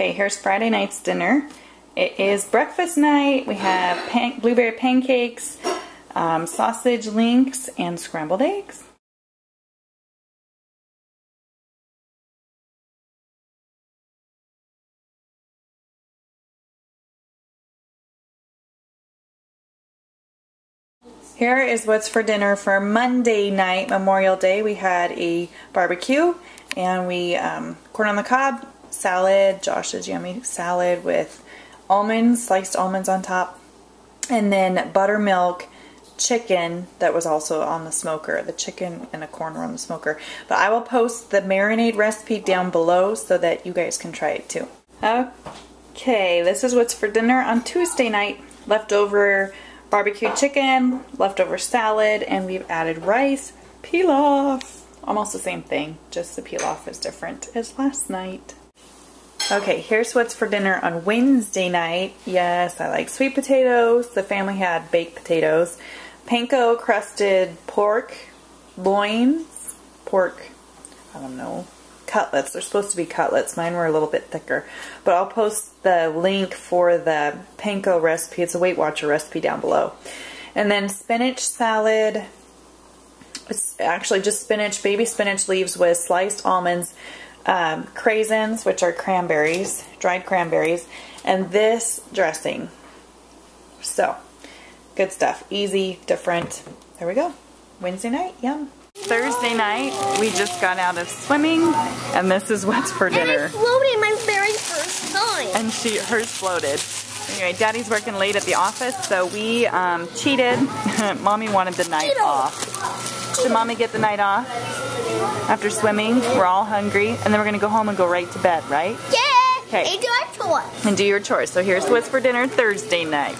Okay, here's Friday night's dinner. It is breakfast night. We have pan blueberry pancakes, um, sausage links, and scrambled eggs. Here is what's for dinner for Monday night, Memorial Day. We had a barbecue and we um, corn on the cob, salad, Josh's yummy salad with almonds, sliced almonds on top, and then buttermilk chicken that was also on the smoker. The chicken and a corn were on the smoker. But I will post the marinade recipe down below so that you guys can try it too. Okay, this is what's for dinner on Tuesday night. Leftover barbecue chicken, leftover salad, and we've added rice, pilaf. Almost the same thing, just the pilaf is different as last night. Okay, here's what's for dinner on Wednesday night. Yes, I like sweet potatoes. The family had baked potatoes. Panko crusted pork, loins, pork, I don't know, cutlets. They're supposed to be cutlets. Mine were a little bit thicker. But I'll post the link for the panko recipe. It's a Weight Watcher recipe down below. And then spinach salad. It's actually just spinach, baby spinach leaves with sliced almonds, um, craisins, which are cranberries, dried cranberries, and this dressing. So, good stuff. Easy, different. There we go. Wednesday night, yum. Thursday night, we just got out of swimming, and this is what's for dinner. And I floated my very first time. And she, hers floated. Anyway, Daddy's working late at the office, so we um, cheated. Mommy wanted the night off. Should Mommy get the night off? After swimming, we're all hungry, and then we're gonna go home and go right to bed, right? Yeah. Okay. And do our chores. And do your chores. So here's what's for dinner Thursday night.